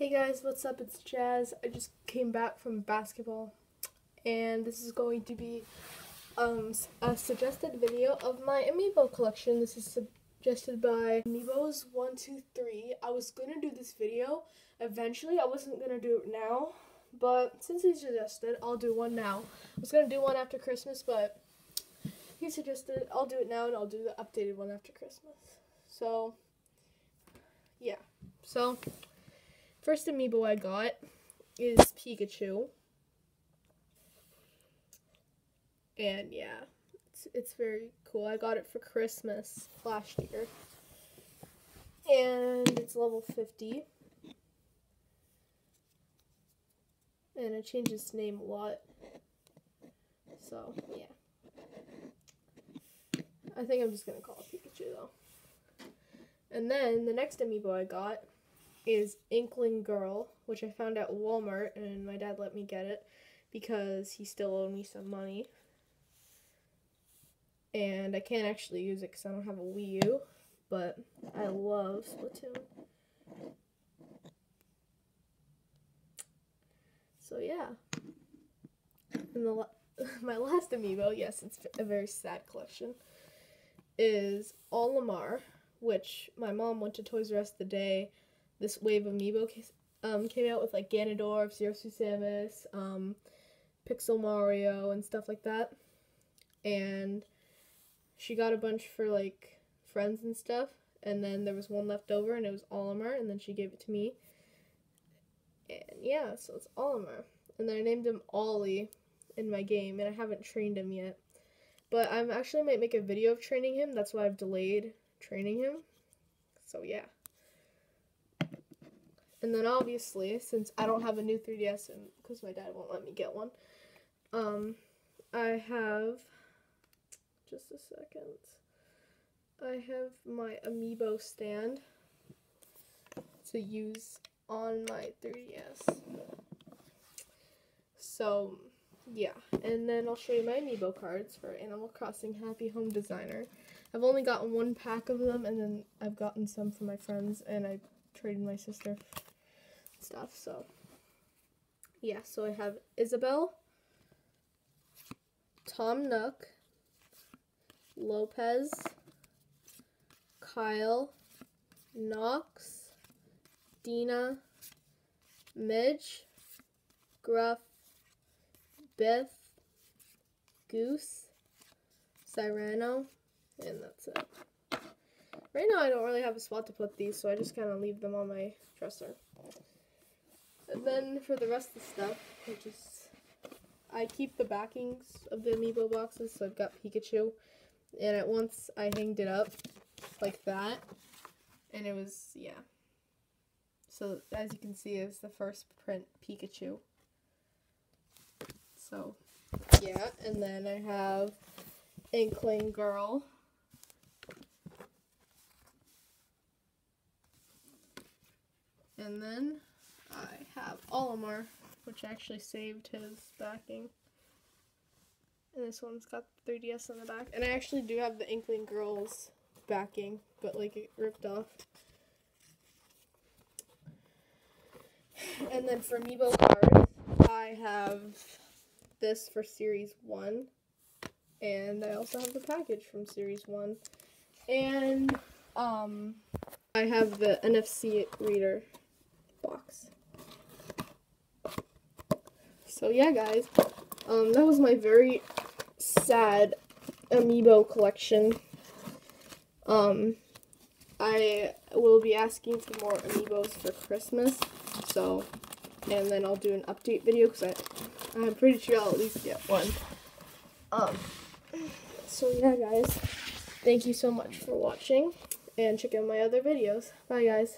Hey guys, what's up? It's Jazz. I just came back from basketball, and this is going to be um, a suggested video of my amiibo collection. This is suggested by Amiibos123. I was gonna do this video eventually. I wasn't gonna do it now, but since he suggested, I'll do one now. I was gonna do one after Christmas, but he suggested I'll do it now, and I'll do the updated one after Christmas. So, yeah. So. First amiibo I got is Pikachu. And yeah, it's, it's very cool. I got it for Christmas last year. And it's level 50. And it changes its name a lot. So, yeah. I think I'm just to call it Pikachu though. And then the next amiibo I got is Inkling Girl, which I found at Walmart, and my dad let me get it because he still owed me some money. And I can't actually use it because I don't have a Wii U, but I love Splatoon. So yeah. And the my last amiibo, yes, it's a very sad collection, is Olimar, which my mom went to Toys R Us the day this wave of amiibo um, came out with like Ganondorf, Zero Suit Samus, um, Pixel Mario, and stuff like that. And she got a bunch for like friends and stuff. And then there was one left over, and it was Olimar, and then she gave it to me. And yeah, so it's Olimar. And then I named him Ollie in my game, and I haven't trained him yet. But I'm actually might make a video of training him. That's why I've delayed training him. So yeah. And then obviously, since I don't have a new 3DS and because my dad won't let me get one, um, I have just a second. I have my amiibo stand to use on my 3DS. So, yeah. And then I'll show you my amiibo cards for Animal Crossing Happy Home Designer. I've only gotten one pack of them, and then I've gotten some from my friends, and I traded my sister stuff. So, yeah, so I have Isabelle, Tom Nook, Lopez, Kyle, Knox, Dina, Midge, Gruff, Biff, Goose, Cyrano, and that's it. Right now I don't really have a spot to put these, so I just kind of leave them on my dresser. And then for the rest of the stuff, I just I keep the backings of the amiibo boxes. So I've got Pikachu, and at once I hanged it up like that, and it was yeah. So as you can see, it's the first print Pikachu. So yeah, and then I have Inkling Girl. And then I have Olimar, which actually saved his backing. And this one's got the 3DS on the back. And I actually do have the Inkling Girls backing, but like it ripped off. And then for Amiibo cards, I have this for Series 1. And I also have the package from Series 1. And um, I have the NFC reader box. So yeah, guys, um, that was my very sad amiibo collection. Um, I will be asking for more amiibos for Christmas, so, and then I'll do an update video, because I'm pretty sure I'll at least get one. Um, so yeah, guys, thank you so much for watching, and check out my other videos. Bye, guys.